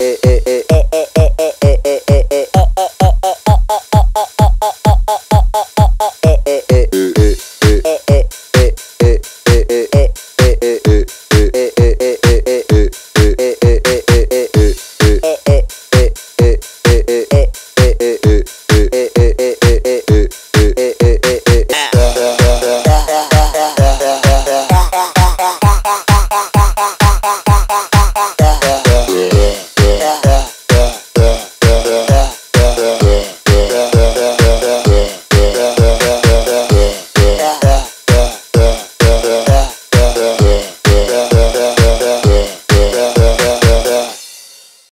eh, eh.